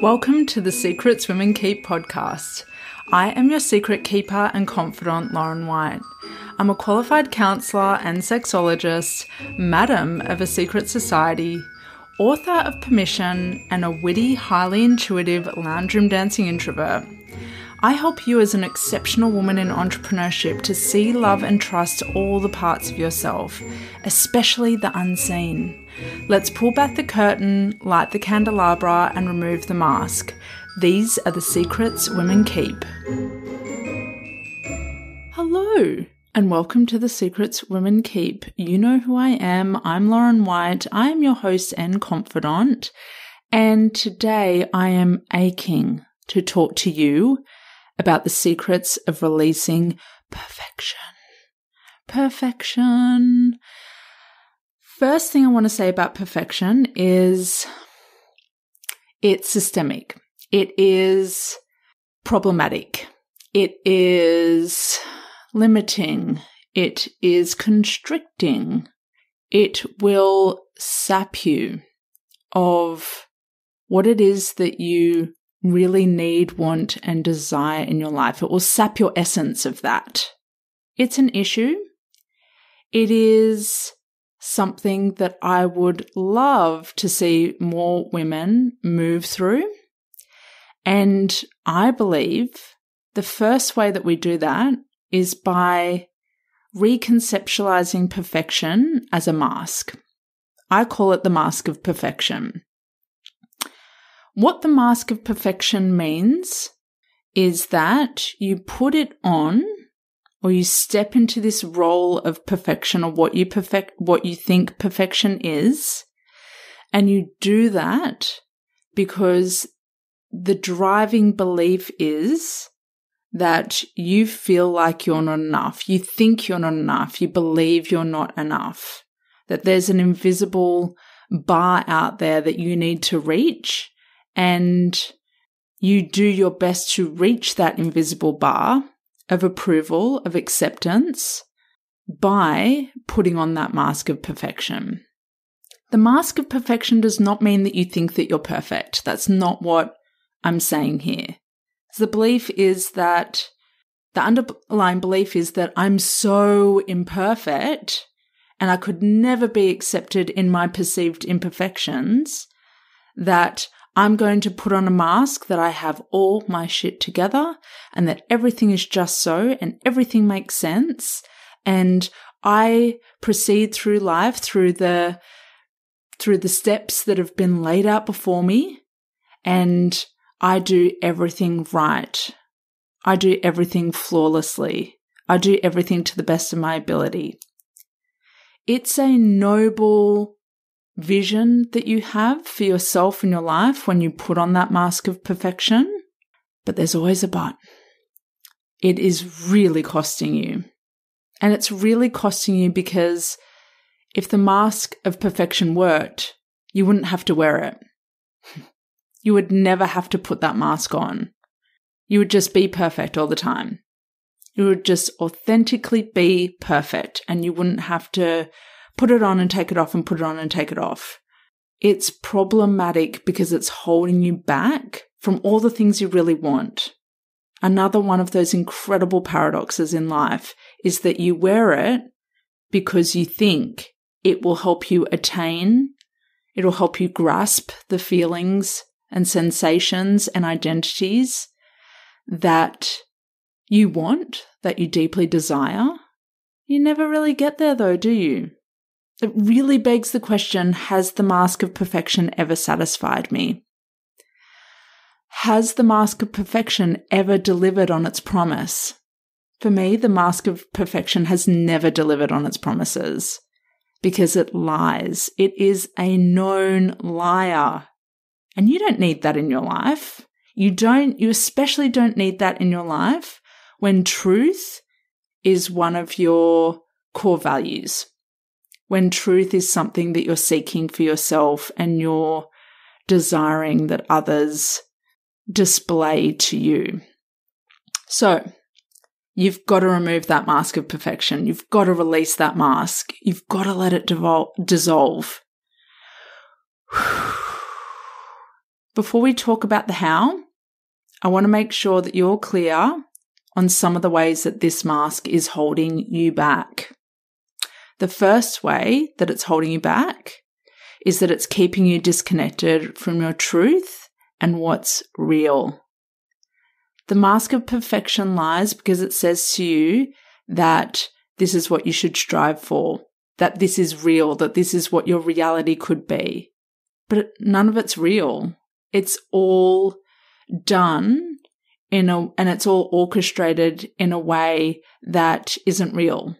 Welcome to the Secrets Women Keep podcast. I am your secret keeper and confidant, Lauren White. I'm a qualified counsellor and sexologist, madam of a secret society, author of Permission, and a witty, highly intuitive lounge room dancing introvert. I help you as an exceptional woman in entrepreneurship to see, love, and trust all the parts of yourself, especially the unseen. Let's pull back the curtain, light the candelabra, and remove the mask. These are the secrets women keep. Hello, and welcome to the Secrets Women Keep. You know who I am. I'm Lauren White. I am your host and confidant. And today I am aching to talk to you about the secrets of releasing perfection. Perfection. First thing I want to say about perfection is it's systemic. It is problematic. It is limiting. It is constricting. It will sap you of what it is that you really need, want, and desire in your life. It will sap your essence of that. It's an issue. It is something that I would love to see more women move through. And I believe the first way that we do that is by reconceptualizing perfection as a mask. I call it the mask of perfection. What the mask of perfection means is that you put it on or you step into this role of perfection or what you perfect, what you think perfection is. And you do that because the driving belief is that you feel like you're not enough. You think you're not enough. You believe you're not enough. That there's an invisible bar out there that you need to reach and you do your best to reach that invisible bar of approval, of acceptance by putting on that mask of perfection. The mask of perfection does not mean that you think that you're perfect. That's not what I'm saying here. The belief is that the underlying belief is that I'm so imperfect and I could never be accepted in my perceived imperfections that I'm going to put on a mask that I have all my shit together and that everything is just so and everything makes sense. And I proceed through life through the, through the steps that have been laid out before me and I do everything right. I do everything flawlessly. I do everything to the best of my ability. It's a noble vision that you have for yourself and your life when you put on that mask of perfection. But there's always a but. It is really costing you. And it's really costing you because if the mask of perfection worked, you wouldn't have to wear it. You would never have to put that mask on. You would just be perfect all the time. You would just authentically be perfect and you wouldn't have to put it on and take it off and put it on and take it off. It's problematic because it's holding you back from all the things you really want. Another one of those incredible paradoxes in life is that you wear it because you think it will help you attain, it'll help you grasp the feelings and sensations and identities that you want, that you deeply desire. You never really get there though, do you? It really begs the question Has the mask of perfection ever satisfied me? Has the mask of perfection ever delivered on its promise? For me, the mask of perfection has never delivered on its promises because it lies. It is a known liar. And you don't need that in your life. You don't, you especially don't need that in your life when truth is one of your core values when truth is something that you're seeking for yourself and you're desiring that others display to you. So, you've got to remove that mask of perfection. You've got to release that mask. You've got to let it devol- dissolve. before we talk about the how, I want to make sure that you're clear on some of the ways that this mask is holding you back. The first way that it's holding you back is that it's keeping you disconnected from your truth and what's real. The mask of perfection lies because it says to you that this is what you should strive for, that this is real, that this is what your reality could be. But none of it's real. It's all done in a, and it's all orchestrated in a way that isn't real.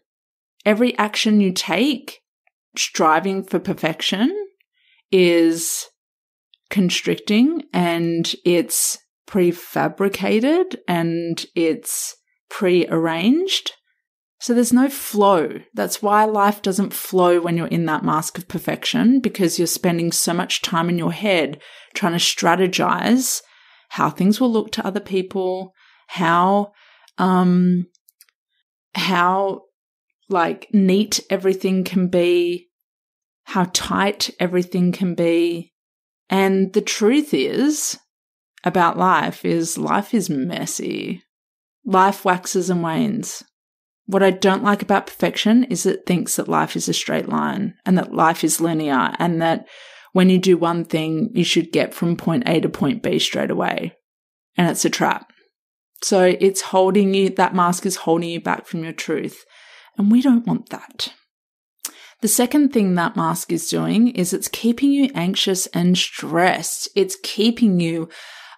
Every action you take striving for perfection is constricting and it's prefabricated and it's prearranged. So there's no flow. That's why life doesn't flow when you're in that mask of perfection because you're spending so much time in your head trying to strategize how things will look to other people, how, um, how like neat everything can be, how tight everything can be. And the truth is about life is life is messy. Life waxes and wanes. What I don't like about perfection is it thinks that life is a straight line and that life is linear and that when you do one thing, you should get from point A to point B straight away. And it's a trap. So it's holding you, that mask is holding you back from your truth. And we don't want that. The second thing that mask is doing is it's keeping you anxious and stressed. It's keeping you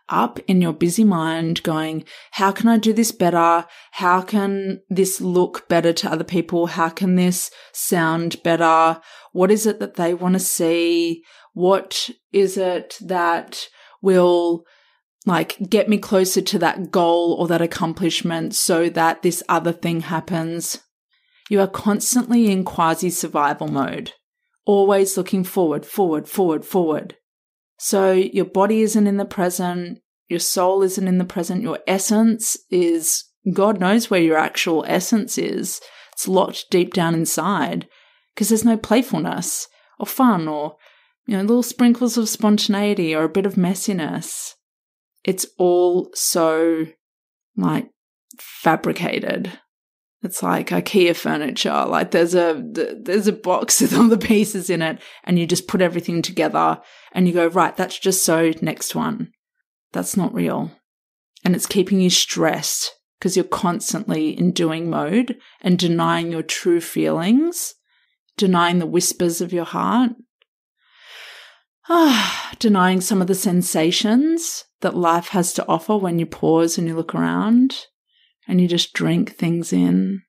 up in your busy mind going, how can I do this better? How can this look better to other people? How can this sound better? What is it that they want to see? What is it that will like get me closer to that goal or that accomplishment so that this other thing happens? You are constantly in quasi survival mode, always looking forward, forward, forward, forward. So your body isn't in the present, your soul isn't in the present, your essence is, God knows where your actual essence is. It's locked deep down inside because there's no playfulness or fun or, you know, little sprinkles of spontaneity or a bit of messiness. It's all so like fabricated. It's like IKEA furniture. Like there's a there's a box with all the pieces in it, and you just put everything together, and you go right. That's just so next one. That's not real, and it's keeping you stressed because you're constantly in doing mode and denying your true feelings, denying the whispers of your heart, ah, denying some of the sensations that life has to offer when you pause and you look around and you just drink things in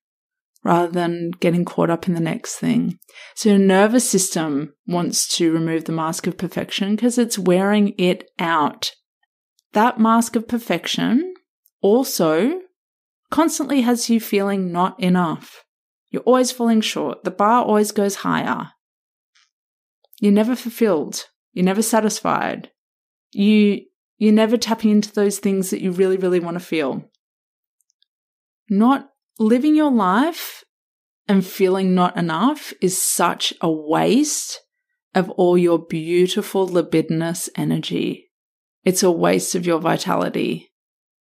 rather than getting caught up in the next thing. So your nervous system wants to remove the mask of perfection because it's wearing it out. That mask of perfection also constantly has you feeling not enough. You're always falling short. The bar always goes higher. You're never fulfilled. You're never satisfied. You, you're never tapping into those things that you really, really want to feel not living your life and feeling not enough is such a waste of all your beautiful libidinous energy. It's a waste of your vitality.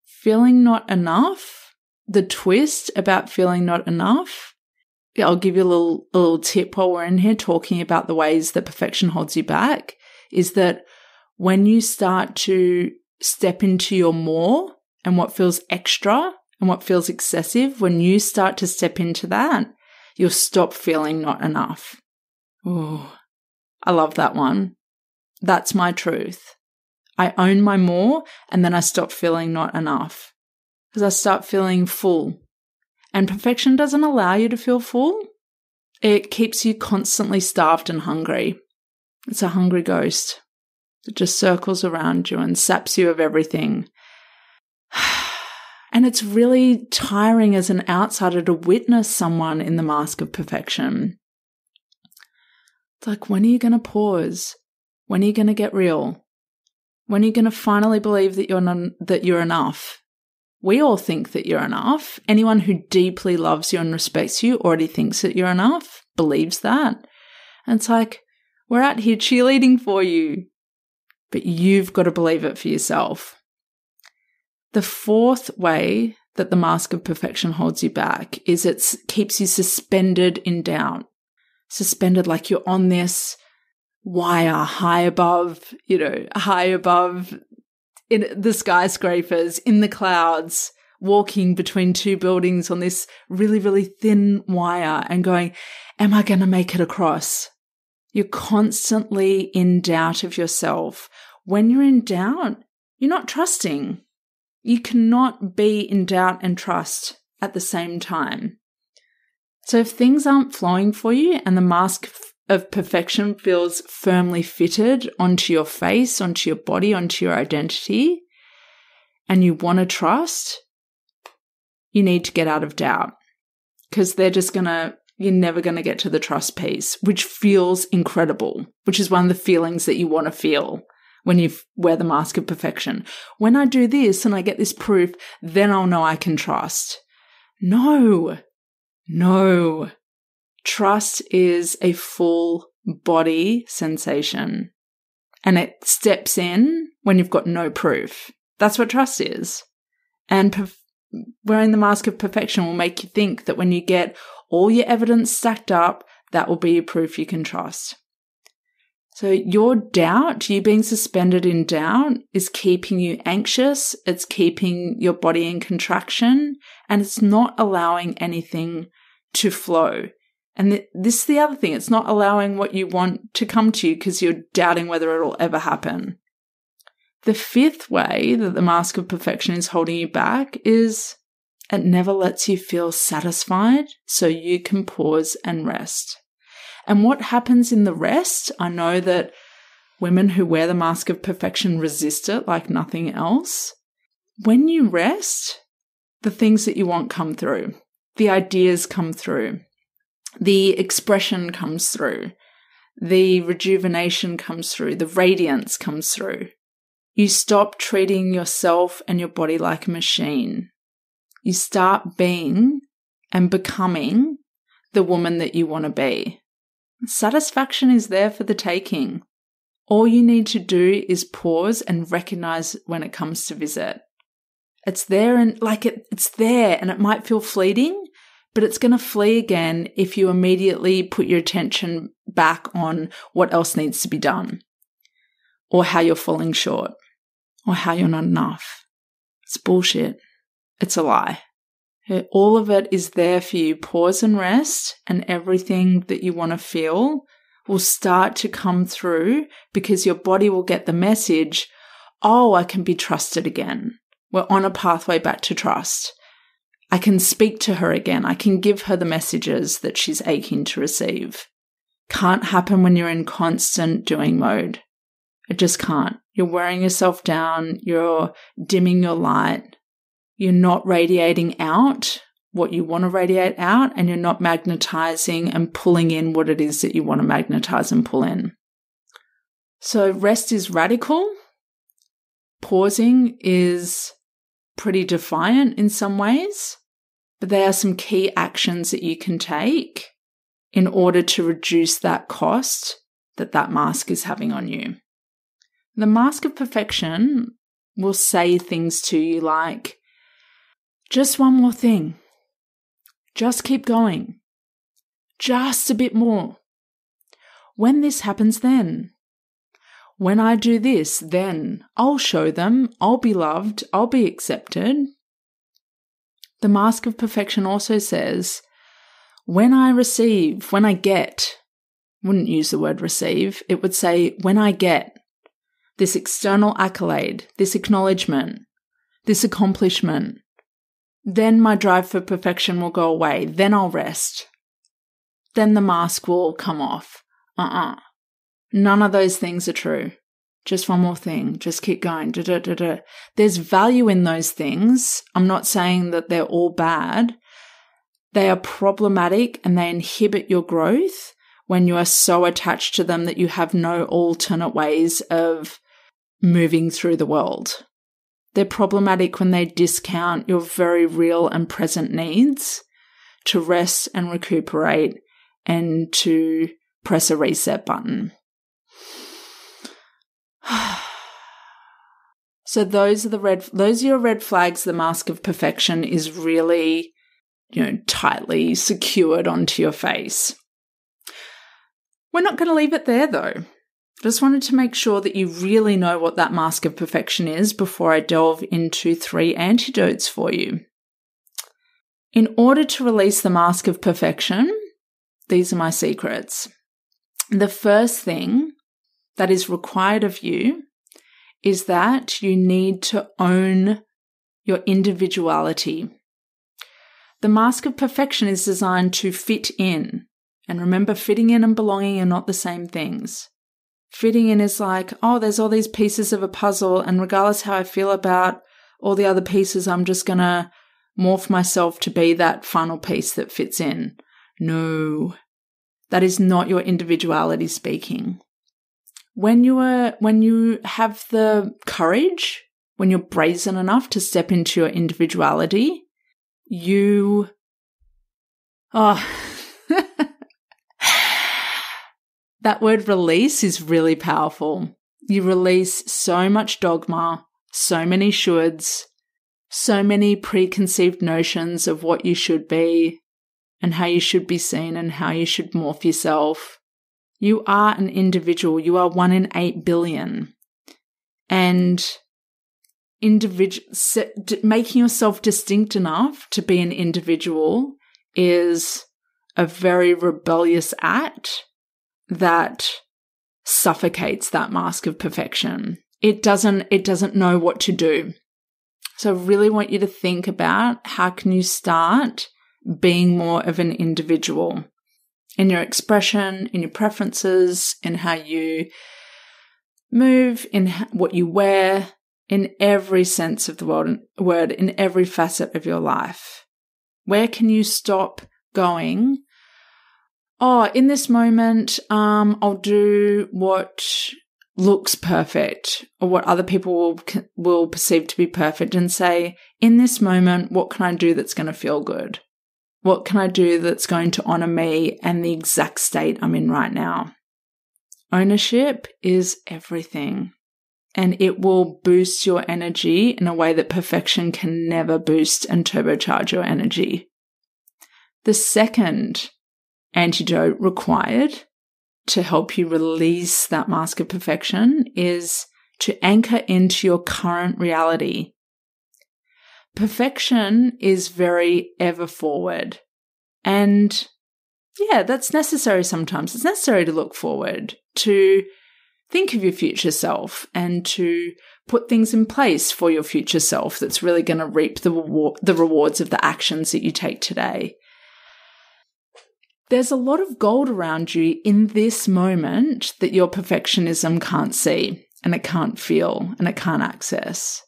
Feeling not enough, the twist about feeling not enough, I'll give you a little, a little tip while we're in here talking about the ways that perfection holds you back is that when you start to step into your more and what feels extra, and what feels excessive, when you start to step into that, you'll stop feeling not enough. Oh, I love that one. That's my truth. I own my more and then I stop feeling not enough because I start feeling full. And perfection doesn't allow you to feel full. It keeps you constantly starved and hungry. It's a hungry ghost that just circles around you and saps you of everything. And it's really tiring as an outsider to witness someone in the mask of perfection. It's like, when are you going to pause? When are you going to get real? When are you going to finally believe that you're non- that you're enough? We all think that you're enough. Anyone who deeply loves you and respects you already thinks that you're enough, believes that. And it's like, we're out here cheerleading for you. but you've got to believe it for yourself. The fourth way that the mask of perfection holds you back is it keeps you suspended in doubt. Suspended like you're on this wire high above, you know, high above in the skyscrapers, in the clouds, walking between two buildings on this really, really thin wire and going, am I going to make it across? You're constantly in doubt of yourself. When you're in doubt, you're not trusting. You cannot be in doubt and trust at the same time. So if things aren't flowing for you and the mask of perfection feels firmly fitted onto your face, onto your body, onto your identity, and you want to trust, you need to get out of doubt because they're just going to, you're never going to get to the trust piece, which feels incredible, which is one of the feelings that you want to feel when you wear the mask of perfection. When I do this and I get this proof, then I'll know I can trust. No, no. Trust is a full body sensation and it steps in when you've got no proof. That's what trust is. And perf- wearing the mask of perfection will make you think that when you get all your evidence stacked up, that will be your proof you can trust. So your doubt, you being suspended in doubt is keeping you anxious. It's keeping your body in contraction and it's not allowing anything to flow. And th- this is the other thing. It's not allowing what you want to come to you because you're doubting whether it'll ever happen. The fifth way that the mask of perfection is holding you back is it never lets you feel satisfied so you can pause and rest. And what happens in the rest, I know that women who wear the mask of perfection resist it like nothing else. When you rest, the things that you want come through, the ideas come through, the expression comes through, the rejuvenation comes through, the radiance comes through. You stop treating yourself and your body like a machine. You start being and becoming the woman that you want to be. Satisfaction is there for the taking. All you need to do is pause and recognize when it comes to visit. It's there and like it, it's there and it might feel fleeting, but it's going to flee again if you immediately put your attention back on what else needs to be done or how you're falling short or how you're not enough. It's bullshit. It's a lie. All of it is there for you. Pause and rest, and everything that you want to feel will start to come through because your body will get the message oh, I can be trusted again. We're on a pathway back to trust. I can speak to her again. I can give her the messages that she's aching to receive. Can't happen when you're in constant doing mode. It just can't. You're wearing yourself down. You're dimming your light you're not radiating out what you want to radiate out, and you're not magnetizing and pulling in what it is that you want to magnetize and pull in. So, rest is radical. Pausing is pretty defiant in some ways, but there are some key actions that you can take in order to reduce that cost that that mask is having on you. The mask of perfection will say things to you like, just one more thing. Just keep going. Just a bit more. When this happens, then. When I do this, then I'll show them, I'll be loved, I'll be accepted. The Mask of Perfection also says, when I receive, when I get, wouldn't use the word receive, it would say, when I get this external accolade, this acknowledgement, this accomplishment, then my drive for perfection will go away. Then I'll rest. Then the mask will come off. Uh uh-uh. uh None of those things are true. Just one more thing. Just keep going. Da, da, da, da. There's value in those things. I'm not saying that they're all bad. They are problematic and they inhibit your growth when you are so attached to them that you have no alternate ways of moving through the world. They're problematic when they discount your very real and present needs to rest and recuperate and to press a reset button. So those are the red those are your red flags the mask of perfection is really you know tightly secured onto your face. We're not going to leave it there though. Just wanted to make sure that you really know what that mask of perfection is before I delve into three antidotes for you. In order to release the mask of perfection, these are my secrets. The first thing that is required of you is that you need to own your individuality. The mask of perfection is designed to fit in. And remember, fitting in and belonging are not the same things. Fitting in is like, oh, there's all these pieces of a puzzle, and regardless how I feel about all the other pieces, I'm just gonna morph myself to be that final piece that fits in. No, that is not your individuality speaking when you are when you have the courage, when you're brazen enough to step into your individuality, you oh that word release is really powerful. You release so much dogma, so many shoulds, so many preconceived notions of what you should be and how you should be seen and how you should morph yourself. You are an individual. You are one in eight billion. And individual making yourself distinct enough to be an individual is a very rebellious act that suffocates that mask of perfection. It doesn't it doesn't know what to do. So I really want you to think about how can you start being more of an individual in your expression, in your preferences, in how you move, in what you wear, in every sense of the word, in every facet of your life. Where can you stop going? Oh, in this moment, um, I'll do what looks perfect or what other people will, will perceive to be perfect and say, in this moment, what can I do that's going to feel good? What can I do that's going to honor me and the exact state I'm in right now? Ownership is everything and it will boost your energy in a way that perfection can never boost and turbocharge your energy. The second antidote required to help you release that mask of perfection is to anchor into your current reality perfection is very ever forward. And yeah, that's necessary sometimes. It's necessary to look forward, to think of your future self, and to put things in place for your future self that's really going to reap the, reward- the rewards of the actions that you take today. There's a lot of gold around you in this moment that your perfectionism can't see and it can't feel and it can't access.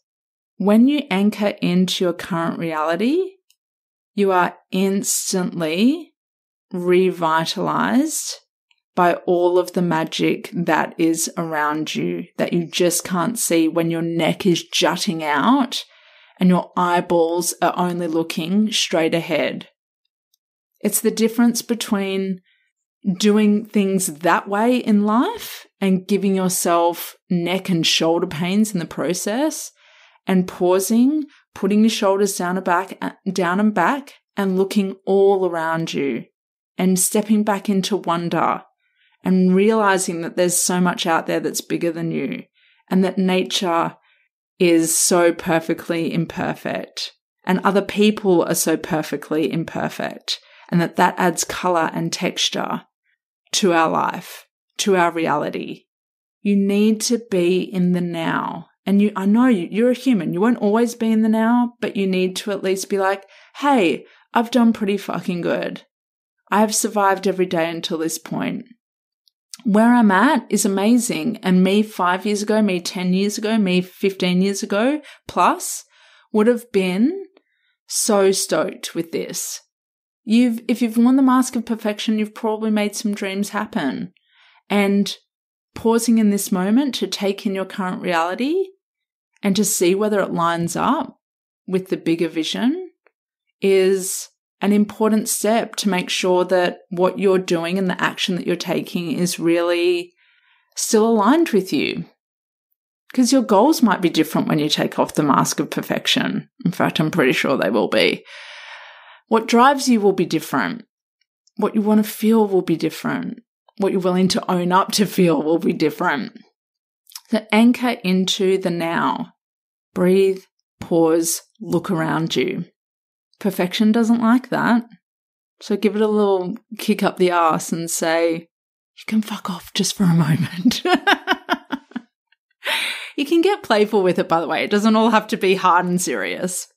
When you anchor into your current reality, you are instantly revitalized by all of the magic that is around you that you just can't see when your neck is jutting out and your eyeballs are only looking straight ahead. It's the difference between doing things that way in life and giving yourself neck and shoulder pains in the process and pausing, putting your shoulders down and back, uh, down and back and looking all around you and stepping back into wonder and realizing that there's so much out there that's bigger than you and that nature is so perfectly imperfect and other people are so perfectly imperfect and that that adds color and texture to our life, to our reality. You need to be in the now and you, I know you, you're a human. You won't always be in the now, but you need to at least be like, hey, I've done pretty fucking good. I have survived every day until this point. Where I'm at is amazing. And me five years ago, me 10 years ago, me 15 years ago plus would have been so stoked with this. You've, if you've worn the mask of perfection, you've probably made some dreams happen. And pausing in this moment to take in your current reality and to see whether it lines up with the bigger vision is an important step to make sure that what you're doing and the action that you're taking is really still aligned with you. Because your goals might be different when you take off the mask of perfection. In fact, I'm pretty sure they will be. What drives you will be different. What you want to feel will be different. What you're willing to own up to feel will be different. So anchor into the now. Breathe, pause, look around you. Perfection doesn't like that. So give it a little kick up the ass and say, you can fuck off just for a moment. you can get playful with it, by the way. It doesn't all have to be hard and serious.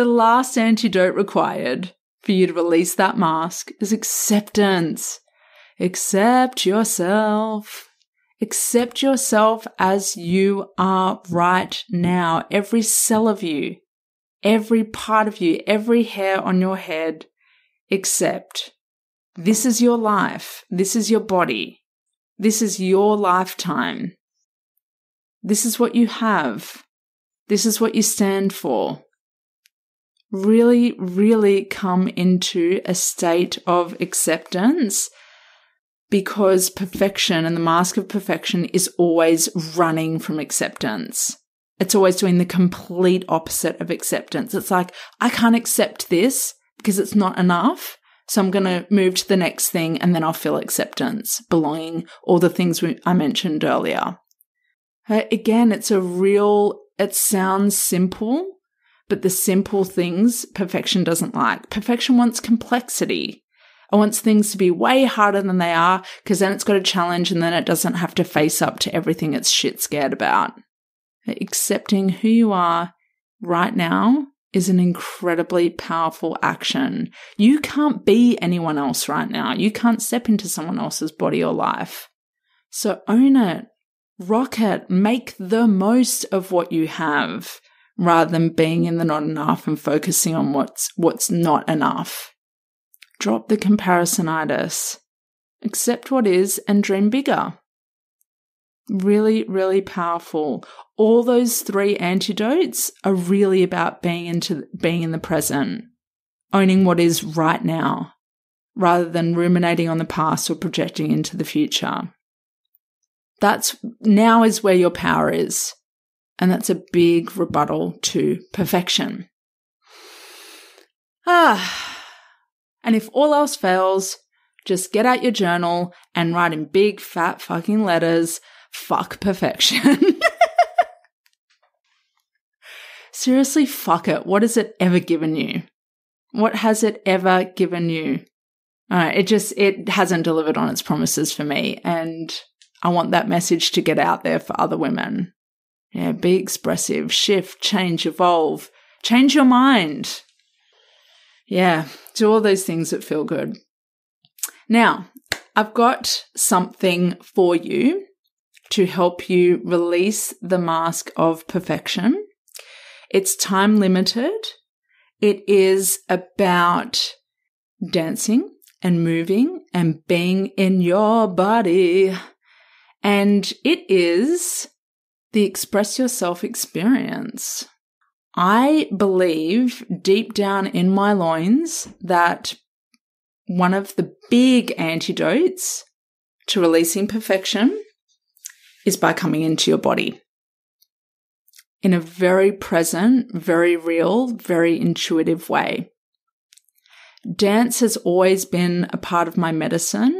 The last antidote required for you to release that mask is acceptance. Accept yourself. Accept yourself as you are right now. Every cell of you, every part of you, every hair on your head. Accept. This is your life. This is your body. This is your lifetime. This is what you have. This is what you stand for. Really, really come into a state of acceptance because perfection and the mask of perfection is always running from acceptance. It's always doing the complete opposite of acceptance. It's like, I can't accept this because it's not enough. So I'm going to move to the next thing and then I'll feel acceptance, belonging, all the things we, I mentioned earlier. Uh, again, it's a real, it sounds simple, but the simple things perfection doesn't like. Perfection wants complexity. It wants things to be way harder than they are because then it's got a challenge and then it doesn't have to face up to everything it's shit scared about. Accepting who you are right now is an incredibly powerful action. You can't be anyone else right now. You can't step into someone else's body or life. So own it, rock it, make the most of what you have rather than being in the not enough and focusing on what's what's not enough. Drop the comparisonitis. Accept what is and dream bigger. Really, really powerful. All those three antidotes are really about being into being in the present, owning what is right now, rather than ruminating on the past or projecting into the future. That's now is where your power is. And that's a big rebuttal to perfection. Ah, and if all else fails, just get out your journal and write in big fat fucking letters, fuck perfection. Seriously, fuck it. What has it ever given you? What has it ever given you? Uh, it just, it hasn't delivered on its promises for me. And I want that message to get out there for other women. Yeah, be expressive, shift, change, evolve, change your mind. Yeah, do all those things that feel good. Now, I've got something for you to help you release the mask of perfection. It's time limited. It is about dancing and moving and being in your body. And it is the express yourself experience. I believe deep down in my loins that one of the big antidotes to releasing perfection is by coming into your body in a very present, very real, very intuitive way. Dance has always been a part of my medicine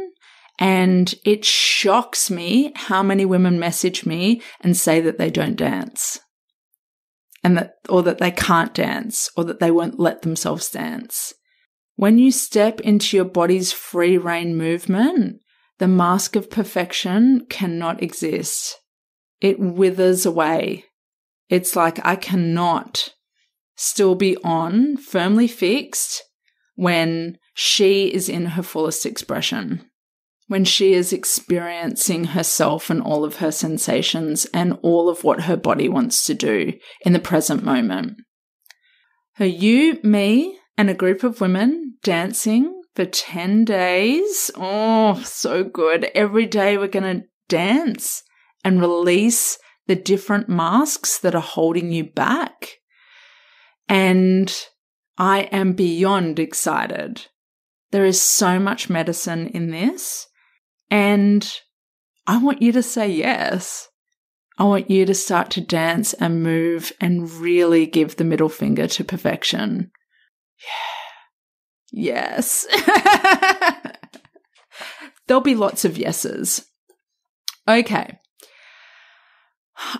and it shocks me how many women message me and say that they don't dance and that, or that they can't dance or that they won't let themselves dance. When you step into your body's free rein movement, the mask of perfection cannot exist. It withers away. It's like I cannot still be on, firmly fixed, when she is in her fullest expression when she is experiencing herself and all of her sensations and all of what her body wants to do in the present moment. Her you, me, and a group of women dancing for 10 days. Oh, so good. Every day we're going to dance and release the different masks that are holding you back. And I am beyond excited. There is so much medicine in this. And I want you to say yes. I want you to start to dance and move and really give the middle finger to perfection. Yeah. Yes. There'll be lots of yeses. Okay.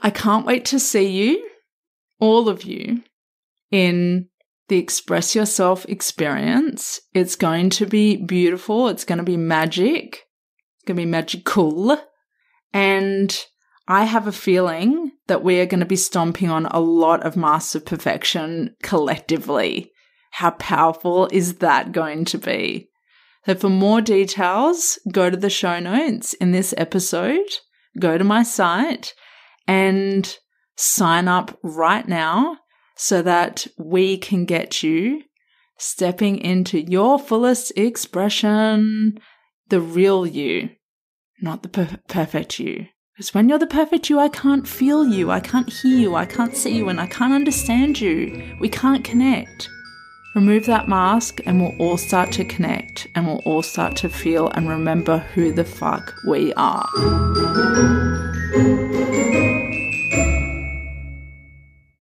I can't wait to see you, all of you, in the Express Yourself experience. It's going to be beautiful. It's going to be magic. Going to be magical. And I have a feeling that we are going to be stomping on a lot of Masters of Perfection collectively. How powerful is that going to be? So, for more details, go to the show notes in this episode, go to my site, and sign up right now so that we can get you stepping into your fullest expression, the real you, not the per- perfect you. Because when you're the perfect you, I can't feel you, I can't hear you, I can't see you, and I can't understand you. We can't connect. Remove that mask and we'll all start to connect and we'll all start to feel and remember who the fuck we are.